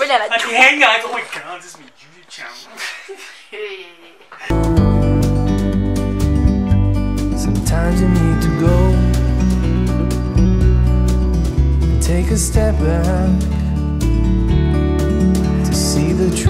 Kwani anajua. Ati henga ati oh my god, this is my YouTube channel. Sometimes you need to go. And take a step back to see the truth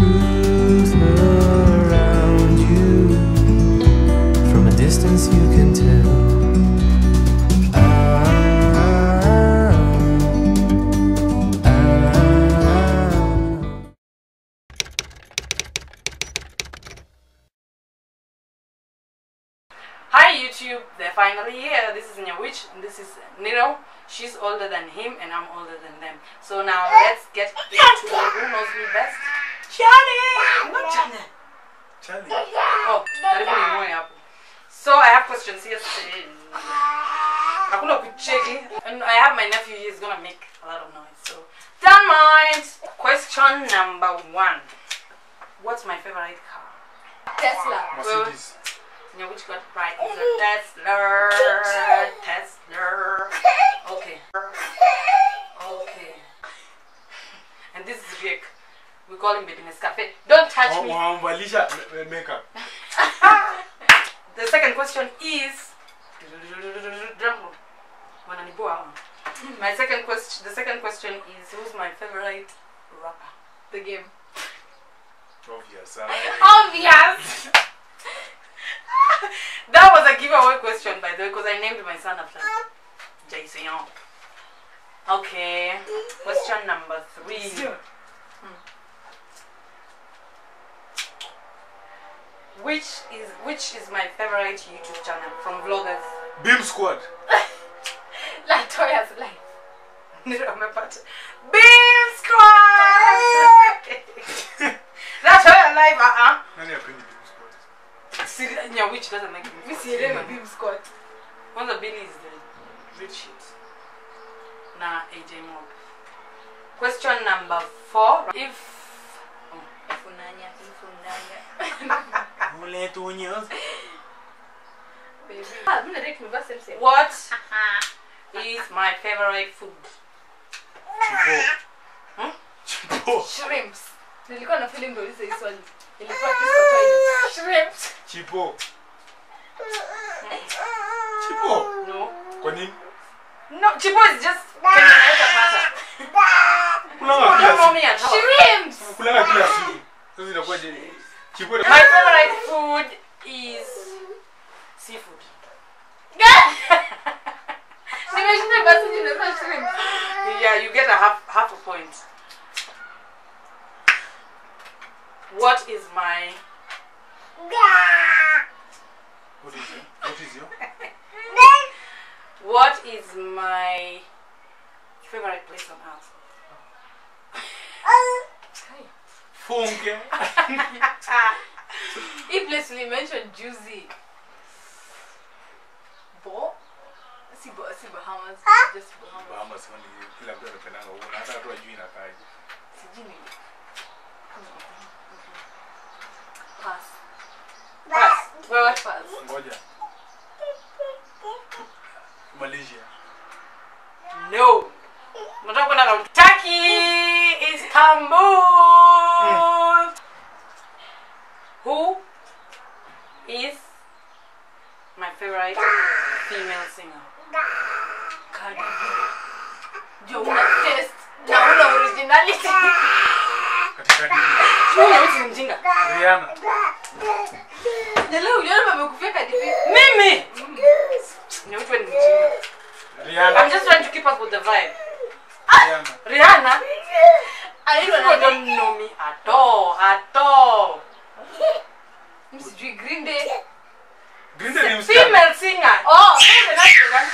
Hi YouTube, they're finally here. This is Nyawich and this is Niro. She's older than him and I'm older than them. So now let's get into who knows me best. Charlie! Not Charlie. Charlie. Oh, karibu nimuone hapo. So I have questions here. say- Hakuna kucheki. And I have my nephew, he's gonna make a lot of noise. So, don't mind. Question number one. What's my favorite car? Tesla. Mercedes. Yeah, which got right is a Tesla. Tesla. Okay. Okay. And this is Rick. We call him Baby Nescafe. Don't touch Oh, me. wamvalisha me- makeup. The second question is. Wananiboa hawa. My second question. The second question is who's my favorite rapper? The game. Obvious. Uh, Obvious. That was a giveaway question, by the way, because I named my son after Jason. Okay. Question number three. Hmm. Which is which is my favorite YouTube channel from vloggers? Beam Squad. Latoya's life. Amepata. Beam Squad! Which doesn't like me sielewi Beam Squad. Kwanza Billy is the rich shit. Na AJ Mob. Question number four. If oh, Ifunanya, ifunanya. Ule. Baby. Ah, mimi na Rick same same. what is my favorite food? Chipo. Hmm? Chipo. Shrimps. Nilikuwa na feeling ndo hizo swali. Nilikuwa practice. Shrimps. Chipo. Chipo. No. Kwa nini? No, Chipo is just Kenya inaweza pata. Kulanga Chipo kila don't know me siku. at all. Shrimps. Kulanga kila siku. Sasa inakuwaje? Chipo. My favorite food is seafood. Nimeshinda basi nimesema shrimps. Yeah, you get a half half a point. What is my What is it? What is your? what is my favorite place on earth? Uh, Funke. Hii place we mentioned juicy. Bo? Si Bo, si Bahamas. Just Bahamas. Bahamas kwani kila mtu anapendanga huko na hata watu wajui inakaaje. Sijui ni. Pass. Wewe kwanza. Ngoja. Malaysia. No. Nataka kwenda na Turkey, Istanbul. Who is my favorite female singer? Cardi B. Jo una test na una originality. Huyu ni mjinga. Rihanna. Na leo uliona mamekufia Cardi B. Mimi. Ni mtu ni mjinga. I'm Rihanna. just trying to keep up with the vibe. Rihanna. Rihanna, nani? don't know me at all, at all. Mimi sijui Green Day. Green Day ni msichana. Female singer. Oh, Wewe ni nani?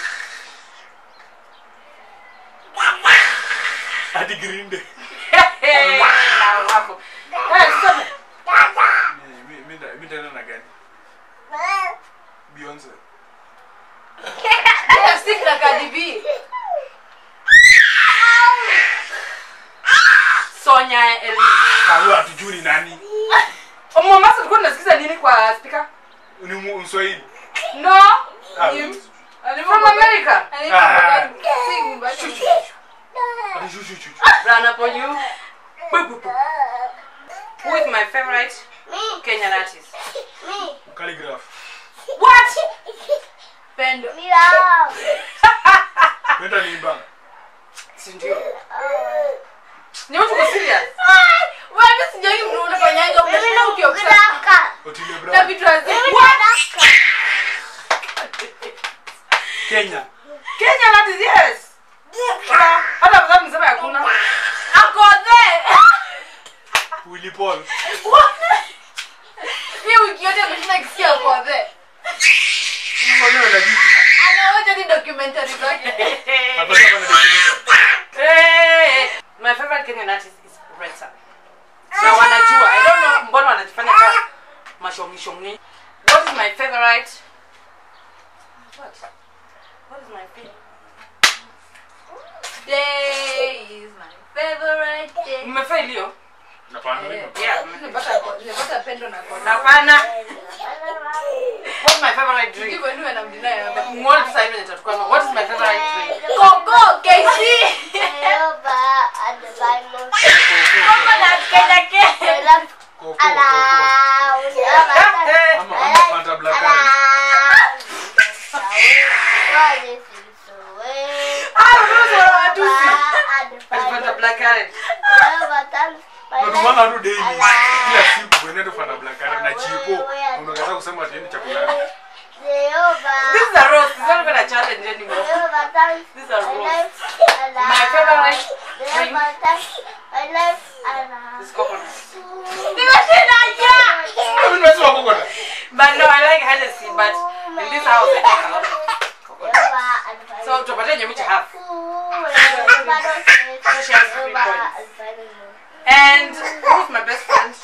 Hadi Green Day. Hey, hey. Hey, Beyonce. They stick like Cardi B. Sonya Eli. Kawa tujui nani? Omo masa ulikuwa unasikiza nini kwa speaker? Ni Mswahili. No. Ah, ni From America. Ah. ah, ah. Sing. Rana ponyu. Bubu. Boop, boop, boop, favorite Kenyan artist? Me. Khaligraph. What? Pendo. Me love. Penda ni bang. Si ndio. Ni watu kwa serious. Wewe sijui mtu unafanyanga unashinda ukiobserve Kudaka. Otile na vitu hazi. Kudaka. Kenya. Kenyan artist yes. Wala, Hata mzazi msema hakuna. mikono hiyo ukiyote ameshinda kisia kothe anaocha ni documentary zake my favorite kenyan artist is Reza. Na wanajua I don't know mbona wanajifanya kama mashongishongi what is my favorite? What? What is my favorite? Today is my favorite day. Mmefailio. Napata eh, pendo na kona. Hapana. What's my favorite drink? Give anyone I'm denying. Mwani sasa hivi nitatukana. What is my favorite drink? Coco KC. Yoba and the limon. Coco na kenda kenda. Coco. Natumana tu daily. Kila siku unaenda Fanta Black Currant na chipo. Unakataa kusema ati ni chakula. This is a roast. It's not even a challenge anymore. This is a roast. My favorite drink is coconut. Nimeshinda ya. Mimi nimesema coconut. But no, I like Hennessy, but in this house I take a lot of coconut. So tupatie nyemucha half. And who's my best friend?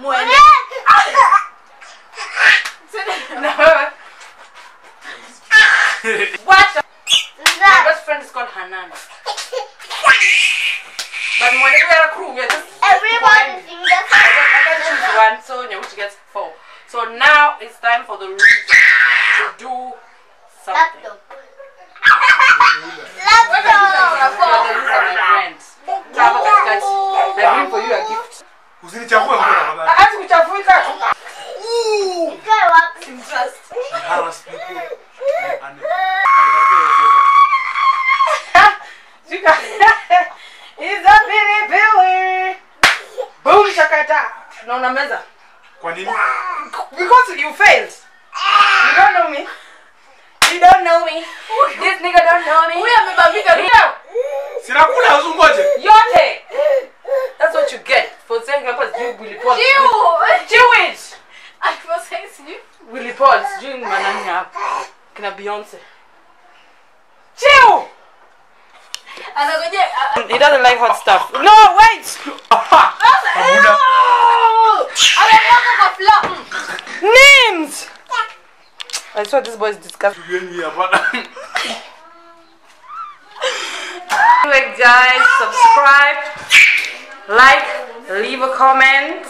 Mwende. No. What? My best friend is called Hanan. But when we are a crew, we are just Everybody sing the I can, choose one, so Nyamuchi gets four. So now it's time for the reason to do something. laptop. You Laptop. are the loser, my friend. For you a gift. Usinichafue mkono tafadhali. Hawezi kuchafuika. Ikae wapi? Simtrust. She harass people. And Shika. It's a pilipili. Boom shakata. Na unameza. Kwa nini? Because you failed. You don't know me. You don't know me. This nigga don't know me. Huyu amebambika. Yeah. Sina kula usungoje. Yote. That's what you get for saying hapa sijui Willy Paul. Jiu. Chew it. Alikuwa saying sijui. Willy Paul sijui ni manani hapa. Kina Beyonce. Chew. Uh, he doesn't like hot stuff. No, wait. Hamuna. Amemwaga kwa floor. Names. I saw this boy is disgusting. Tulieni. Anyway, guys, subscribe, like, leave a comment,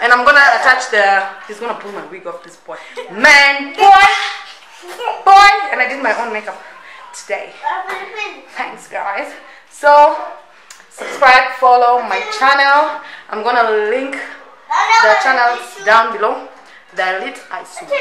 and I'm gonna attach the. He's gonna pull my wig off. This boy, man, boy, boy, and I did my own makeup today. Thanks, guys. So, subscribe, follow my channel. I'm gonna link the channels down below. They're lit, I swear.